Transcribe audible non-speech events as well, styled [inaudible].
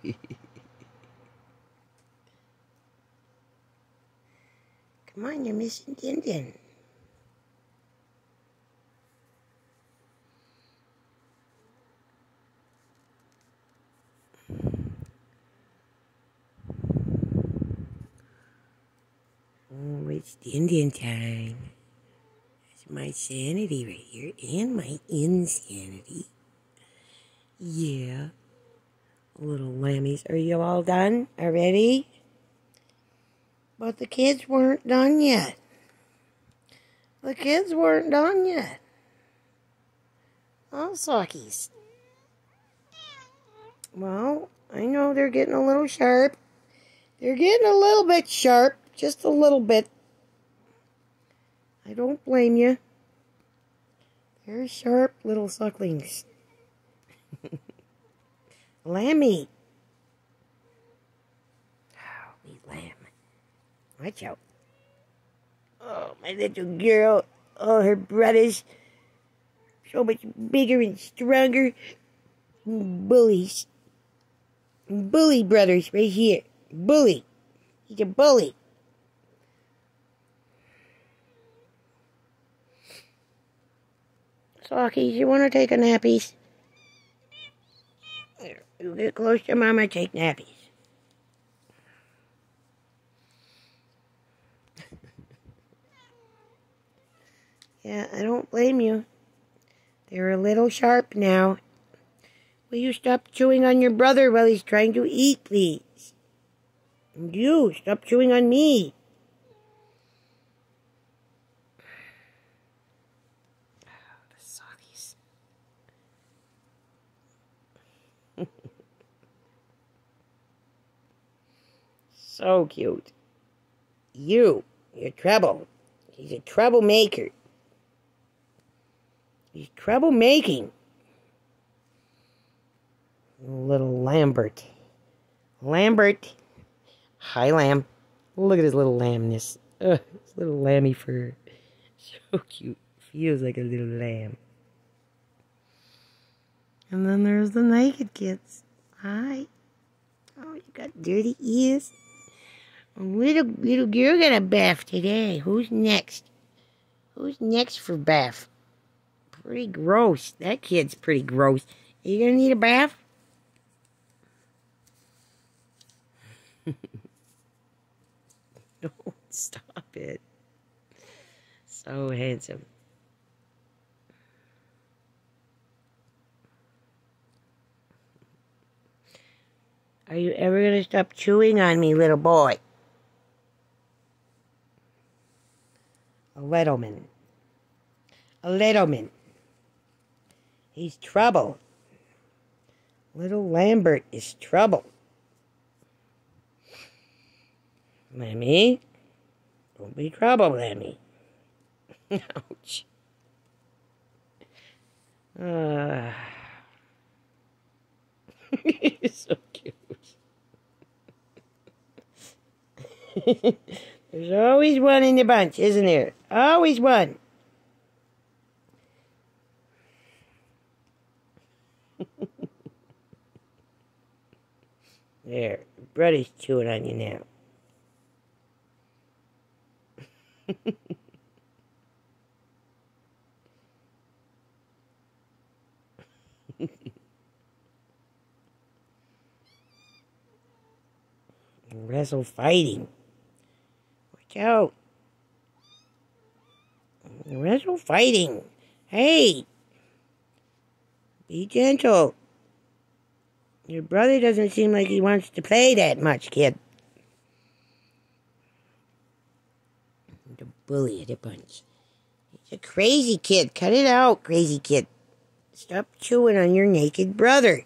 [laughs] Come on, you're missing Din Din. Oh, it's Din Din time. That's my sanity right here and my insanity. Yeah. Little lammies. Are you all done already? But the kids weren't done yet. The kids weren't done yet. Oh, sockies. Well, I know they're getting a little sharp. They're getting a little bit sharp. Just a little bit. I don't blame you. They're sharp little sucklings. Lammy. Oh, we lamb. Watch out. Oh, my little girl. Oh, her brothers. So much bigger and stronger. Bullies. Bully brothers right here. Bully. He's a bully. Sockies, you want to take a nappies? Get close to Mama, take nappies. [laughs] yeah, I don't blame you. They're a little sharp now. Will you stop chewing on your brother while he's trying to eat, please? And you, stop chewing on me. the sockies. [laughs] so cute. You, you're trouble. He's a troublemaker. He's troublemaking. Little Lambert. Lambert. Hi, lamb. Look at his little lambness. Ugh, his little lammy fur. [laughs] So cute. Feels like a little lamb. And then there's the naked kids. Hi. Oh, you got dirty ears. A little little girl got a bath today. Who's next? Who's next for bath? Pretty gross. That kid's pretty gross. Are you gonna need a bath? [laughs] Don't stop it. So handsome. Are you ever going to stop chewing on me, little boy? A Littleman. A little Littleman. He's trouble. Little Lambert is trouble. Lemmy, don't be trouble, Lemmy. [laughs] Ouch. [laughs] Uh, so cute. [laughs] There's always one in the bunch, isn't there? Always one. [laughs] there, Brother's chewing on you now. [laughs] Wrestle fighting. Watch There's no fighting. Hey. Be gentle. Your brother doesn't seem like he wants to play that much, kid. The bully of the bunch. He's a crazy kid. Cut it out, crazy kid. Stop chewing on your naked brother.